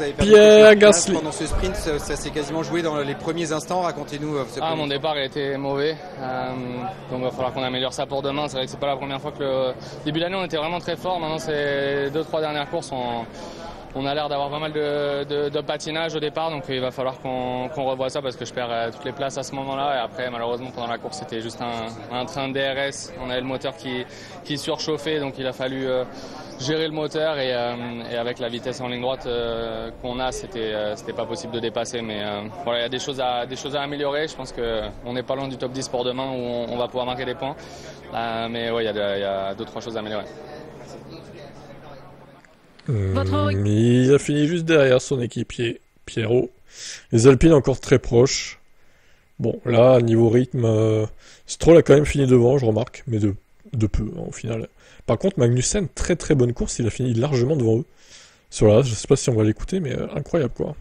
Vous avez perdu Pierre Gasly. Pendant ce sprint, ça, ça s'est quasiment joué dans les premiers instants. Racontez-nous. euh, ce Ah, mon départ était mauvais, Euh, donc il va falloir qu'on améliore ça pour demain. C'est vrai que c'est pas la première fois que le début d'année on était vraiment très fort. Maintenant, c'est deux trois dernières courses, on, on a l'air d'avoir pas mal de, de- de patinage au départ, donc il va falloir qu'on qu'on revoie ça parce que je perds euh, toutes les places à ce moment-là. Et après, malheureusement, pendant la course, c'était juste un, un train de DRS. On avait le moteur qui, qui surchauffait, donc il a fallu euh, gérer le moteur et, euh, et avec la vitesse en ligne droite euh, qu'on a, c'était euh, c'était pas possible de dépasser. Mais euh, voilà, il y a des choses à des choses à améliorer. Je pense que on n'est pas loin du top 10 pour demain où on, on va pouvoir marquer des points. Euh, mais ouais, il y a, il y a deux trois choses à améliorer. Votre- il a fini juste derrière son équipier, Pierrot. Les Alpines encore très proches. Bon, là, niveau rythme, euh, Stroll a quand même fini devant, je remarque, mais de, de peu, hein, au final. Par contre, Magnussen, très très bonne course, il a fini largement devant eux. Sur la, je sais pas si on va l'écouter, mais euh, incroyable quoi.